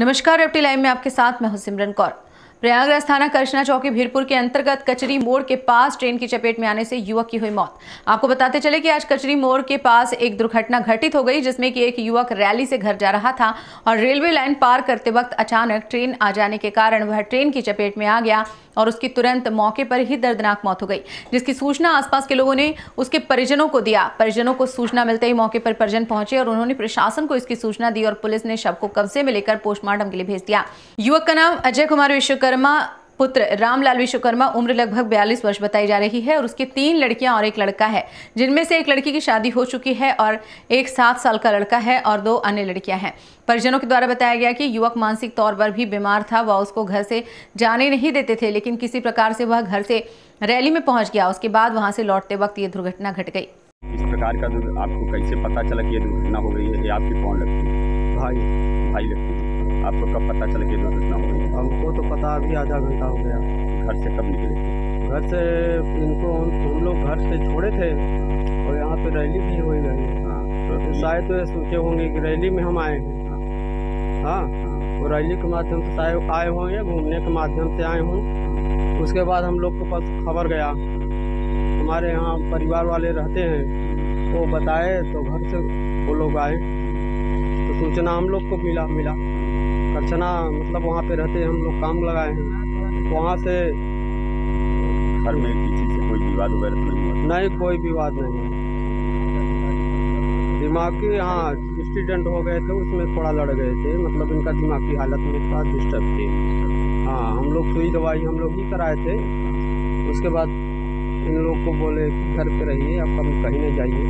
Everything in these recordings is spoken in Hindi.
नमस्कार एफटी लाइव में आपके साथ मैं हूँ सिमरन कौर। प्रयागराज थाना कृष्णा चौकी, भीरपुर के अंतर्गत कचरी मोड़ के पास ट्रेन की चपेट में आने से युवक की हुई मौत। आपको बताते चले कि आज कचरी मोड़ के पास एक दुर्घटना घटित हो गई, जिसमें कि एक युवक रैली से घर जा रहा था और रेलवे लाइन पार करते वक्त अचानक ट्रेन आ जाने के कारण वह ट्रेन की चपेट में आ गया। और उसकी तुरंत मौके पर ही दर्दनाक मौत हो गई, जिसकी सूचना आसपास के लोगों ने उसके परिजनों को दिया। परिजनों को सूचना मिलते ही मौके पर परिजन पहुँचे और उन्होंने प्रशासन को इसकी सूचना दी और पुलिस ने शव को कब्जे में लेकर पोस्टमार्टम के लिए भेज दिया। युवक का नाम अजय कुमार विश्वकर्मा पुत्र रामलाल विश्वकर्मा उम्र लगभग बयालीस वर्ष बताई जा रही है और उसकी तीन लड़कियाँ और एक लड़का है। जिनमें से एक लड़की की शादी हो चुकी है और एक सात साल का लड़का है और दो अन्य लड़कियाँ हैं। परिजनों के द्वारा बताया गया कि युवक मानसिक तौर पर भी बीमार था, वह उसको घर से जाने नहीं देते थे, लेकिन किसी प्रकार से वह घर से रैली में पहुँच गया। उसके बाद वहाँ से लौटते वक्त ये दुर्घटना घट गई। इस प्रकार का आपको कैसे पता चला कि ये दुर्घटना हो गई है? आपकी कौन लगती भाई। भाई लगती है आपको कब पता चला कि ये दुर्घटना हो गई हमको तो पता अभी आधा घंटा हो गया। घर से कब निकले? घर से इनको हम लोग घर से छोड़े थे और यहाँ पे रैली भी हो गई है। हाँ तो तो शायद तो ये सोचे होंगे कि रैली में हम आए हैं। हाँ। तो रैली के माध्यम से शायद आए होंगे घूमने के माध्यम से आए हों। उसके बाद हम लोग के पास खबर गया। हमारे यहाँ परिवार वाले रहते हैं वो बताए तो घर से वो लोग आए। तो सूचना हम लोग को मिला मिला। करछना मतलब वहाँ पे रहते हम लोग काम लगाए हैं। वहाँ से घर में किसी से कोई विवाद वगैरह तो नहीं हुआ नहीं कोई विवाद नहीं है दिमागी हाँ एक्सीडेंट हो गए थे उसमें थोड़ा लड़ गए थे मतलब इनका दिमागी हालत में थोड़ा डिस्टर्ब थे। हाँ हम लोग सुई दवाई हम लोग ही कराए थे। उसके बाद इन लोग को बोले घर पे रहिए आप कभी कहीं नहीं जाइए।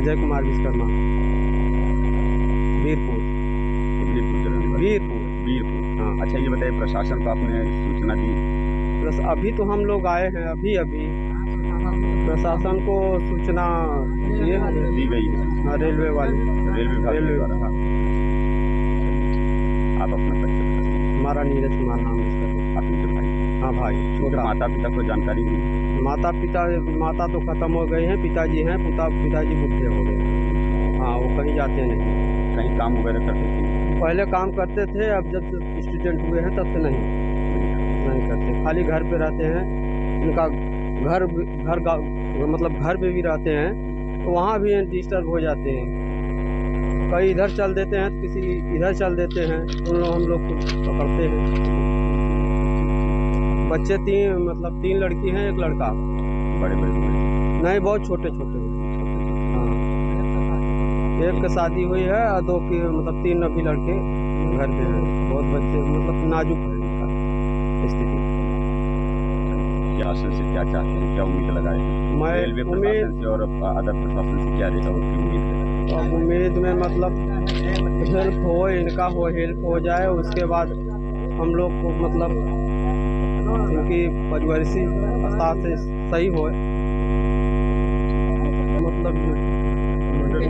अजय कुमार विश्वकर्मा। अच्छा ये बताइए प्रशासन को आपने सूचना दी? बस अभी तो हम लोग आए हैं अभी अभी। प्रशासन को सूचना दिए दी गई है। हाँ, रेलवे वाले। रेलवे रेलवे हाँ। आप अपना परिचय हमारा नीरज कुमार नाम है आप इनके भाई? हाँ भाई छोटा। माता पिता को जानकारी हुई माता पिता माता तो खत्म हो गए हैं पिताजी हैं पिता पिताजी बुढ़े हो गए हाँ। वो कहीं जाते नहीं। कहीं काम वगैरह करते थे पहले काम करते थे अब जब से स्टूडेंट हुए हैं तब से नहीं। नहीं करते। खाली घर पे रहते हैं। उनका घर घर गाँव मतलब घर पे भी रहते हैं तो वहाँ भी डिस्टर्ब हो जाते हैं। कई इधर चल देते हैं तो किसी इधर चल देते हैं। उन लोग हम लोग को पकड़ते हैं। बच्चे तीन मतलब तीन लड़की हैं एक लड़का। बड़े बड़े नहीं बहुत छोटे छोटे हाँ। एक की शादी हुई है और दो की मतलब तीन अभी लड़के घर पे हैं। बहुत बच्चे मतलब नाजुक है इनका स्थिति। से क्या चाहते हैं? क्या उम्मीद लगाए मैं रेलवे उम्मीद प्रशासन से और अदर प्रशासन से क्या रहेगा उनकी उम्मीद है? उम्मीद में मतलब हेल्प हो इनका हो हेल्प हो जाए उसके बाद हम लोग को मतलब इनकी अवस्था से सही हो। मतलब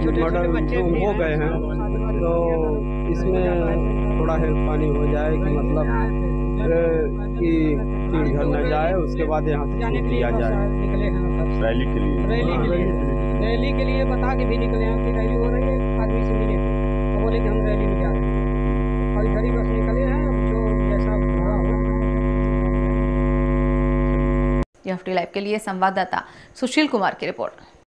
मर्डर जो हो गए हैं तो इसमें थोड़ा हेल्प पानी हो जाए कि मतलब कि तीर घर न जाए उसके बाद यहाँ से छूट दिया जाए। रैली के लिए। रैली के लिए। रैली के लिए बता के भी निकले हैं कि रैली हो रही है आदमी से मिले। तो बोले कि हम रैली में जा रहे हैं। और इधर ही बस निकले हैं अब जो जैसा हो। एफटी लाइव के लिए संवाददाता सुशील कुमार की रिपोर्ट।